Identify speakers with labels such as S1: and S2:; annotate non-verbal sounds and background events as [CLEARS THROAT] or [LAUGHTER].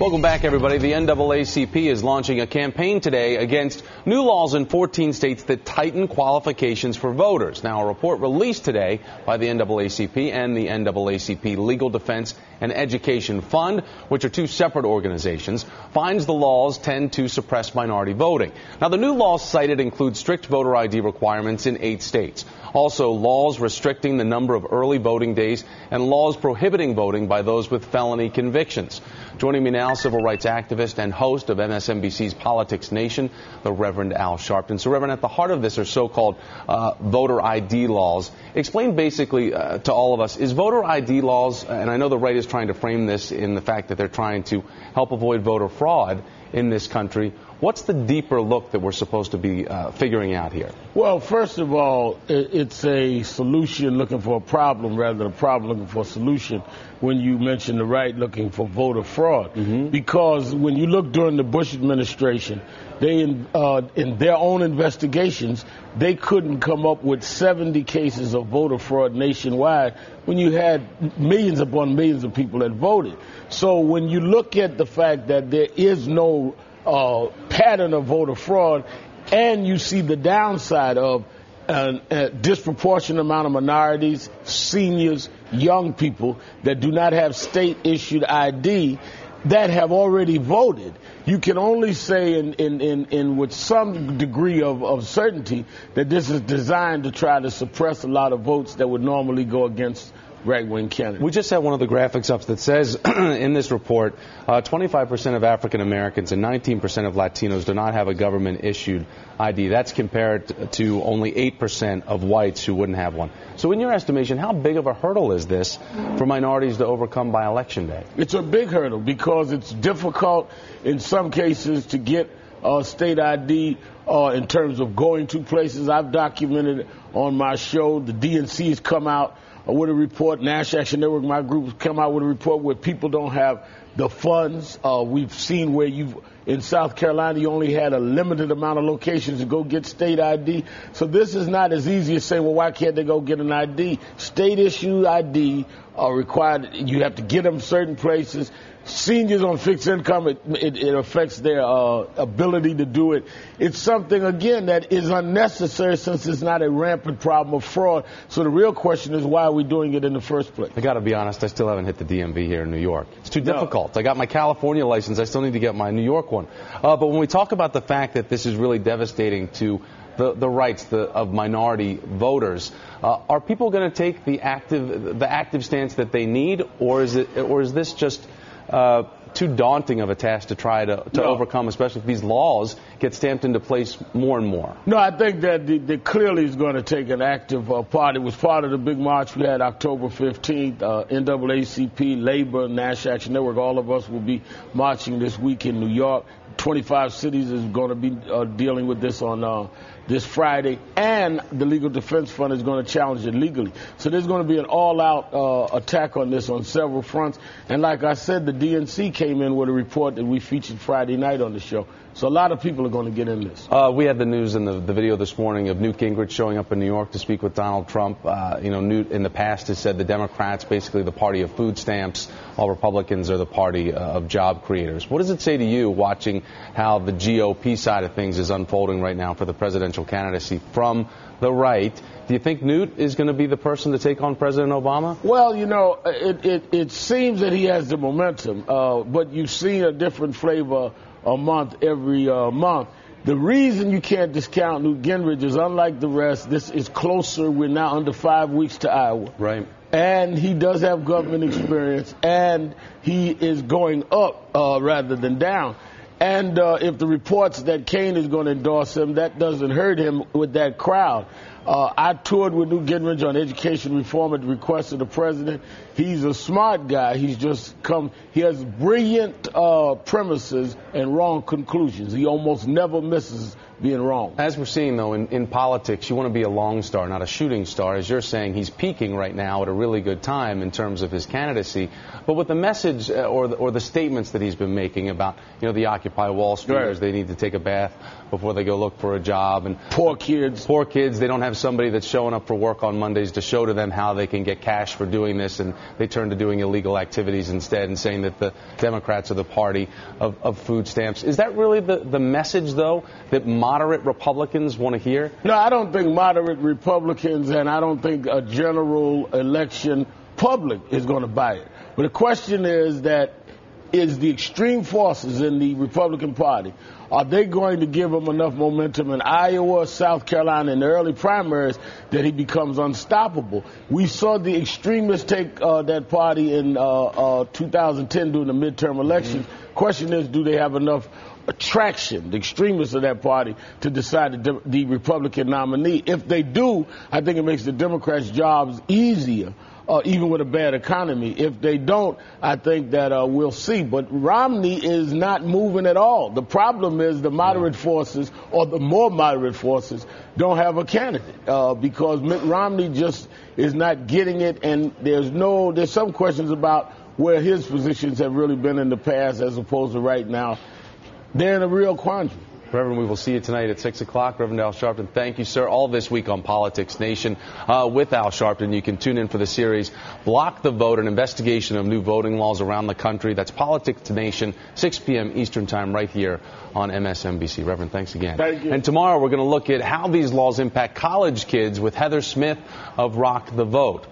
S1: Welcome back, everybody. The NAACP is launching a campaign today against new laws in 14 states that tighten qualifications for voters. Now, a report released today by the NAACP and the NAACP Legal Defense and Education Fund, which are two separate organizations, finds the laws tend to suppress minority voting. Now, the new laws cited include strict voter ID requirements in eight states. Also, laws restricting the number of early voting days and laws prohibiting voting by those with felony convictions. Joining me now, civil rights activist and host of MSNBC's Politics Nation, the Reverend Al Sharpton. So, Reverend, at the heart of this are so-called uh, voter ID laws. Explain basically uh, to all of us, is voter ID laws, and I know the right is trying to frame this in the fact that they're trying to help avoid voter fraud in this country. What's the deeper look that we're supposed to be uh, figuring out here?
S2: Well, first of all, it's a solution looking for a problem rather than a problem looking for a solution when you mention the right looking for voter fraud. Mm-hmm. Because when you look during the Bush administration, they, uh, in their own investigations, they couldn't come up with 70 cases of voter fraud nationwide when you had millions upon millions of people that voted. So when you look at the fact that there is no uh, pattern of voter fraud, and you see the downside of a, a disproportionate amount of minorities, seniors, young people that do not have state issued ID that have already voted. You can only say in, in, in, in with some degree of, of certainty that this is designed to try to suppress a lot of votes that would normally go against right wing candidate.
S1: We just had one of the graphics up that says [CLEARS THROAT] in this report uh, 25% of African Americans and 19% of Latinos do not have a government issued ID. That's compared to only 8% of whites who wouldn't have one. So, in your estimation, how big of a hurdle is this for minorities to overcome by election day?
S2: It's a big hurdle because it's difficult in some cases to get uh, state ID uh, in terms of going to places. I've documented on my show. The DNC has come out with a report. National Action Network, my group, come out with a report where people don't have the funds. Uh, we've seen where you've in South Carolina you only had a limited amount of locations to go get state ID. So this is not as easy as saying, well, why can't they go get an ID? State issued ID are required. You have to get them certain places seniors on fixed income, it, it, it affects their uh, ability to do it. It's something, again, that is unnecessary since it's not a rampant problem of fraud. So the real question is why are we doing it in the first place?
S1: I got to be honest, I still haven't hit the DMV here in New York. It's too difficult. No. I got my California license. I still need to get my New York one. Uh, but when we talk about the fact that this is really devastating to the, the rights the, of minority voters. Uh, are people going to take the active the active stance that they need, or is it or is this just uh, too daunting of a task to try to, to no. overcome, especially if these laws get stamped into place more and more.
S2: No, I think that the, the clearly is going to take an active uh, part. It was part of the big march we had October 15th. Uh, NAACP, Labor, National Action Network, all of us will be marching this week in New York. 25 cities is going to be uh, dealing with this on uh, this Friday, and the Legal Defense Fund is going to challenge it legally. So there's going to be an all-out uh, attack on this on several fronts. And like I said, the DNC came in with a report that we featured Friday night on the show. So a lot of people are going to get in this.
S1: Uh, we had the news in the, the, video this morning of Newt Gingrich showing up in New York to speak with Donald Trump. Uh, you know, Newt in the past has said the Democrats basically the party of food stamps, while Republicans are the party uh, of job creators. What does it say to you watching how the GOP side of things is unfolding right now for the presidential candidacy from the right? Do you think Newt is going to be the person to take on President Obama?
S2: Well, you know, it, it, it seems that he has the momentum, uh, but you've seen a different flavor a month every uh, month. The reason you can't discount Newt Gingrich is unlike the rest, this is closer. We're now under five weeks to Iowa.
S1: Right.
S2: And he does have government experience, and he is going up uh, rather than down. And uh, if the reports that Cain is going to endorse him, that doesn't hurt him with that crowd. Uh, I toured with Newt Gingrich on education reform at the request of the president. He's a smart guy. He's just come. He has brilliant uh, premises and wrong conclusions. He almost never misses being wrong.
S1: As we're seeing, though, in, in politics, you want to be a long star, not a shooting star. As you're saying, he's peaking right now at a really good time in terms of his candidacy. But with the message uh, or the, or the statements that he's been making about, you know, the Occupy Wall Streeters,
S2: Right.
S1: they need to take a bath before they go look for a job, and
S2: Poor kids.
S1: poor kids, they don't have somebody that's showing up for work on Mondays to show to them how they can get cash for doing this, and they turn to doing illegal activities instead and saying that the Democrats are the party of, of food stamps. Is that really the, the message, though, that moderate Republicans want to hear?
S2: No, I don't think moderate Republicans and I don't think a general election public is going to buy it. But the question is that is the extreme forces in the Republican Party, are they going to give him enough momentum in Iowa, South Carolina, in the early primaries that he becomes unstoppable? We saw the extremists take uh, that party in uh, uh, 2010 during the midterm elections. Question is, do they have enough attraction, the extremists of that party, to decide the, the Republican nominee? If they do, I think it makes the Democrats' jobs easier. Uh, even with a bad economy. If they don't, I think that uh, we'll see. But Romney is not moving at all. The problem is the moderate forces, or the more moderate forces, don't have a candidate uh, because Mitt Romney just is not getting it, and there's no. There's some questions about where his positions have really been in the past as opposed to right now. They're in a real quandary.
S1: Reverend, we will see you tonight at 6 o'clock. Reverend Al Sharpton, thank you, sir. All this week on Politics Nation uh, with Al Sharpton. You can tune in for the series Block the Vote, an investigation of new voting laws around the country. That's Politics Nation, 6 p.m. Eastern Time, right here on MSNBC. Reverend, thanks again.
S2: Thank you.
S1: And tomorrow we're going to look at how these laws impact college kids with Heather Smith of Rock the Vote.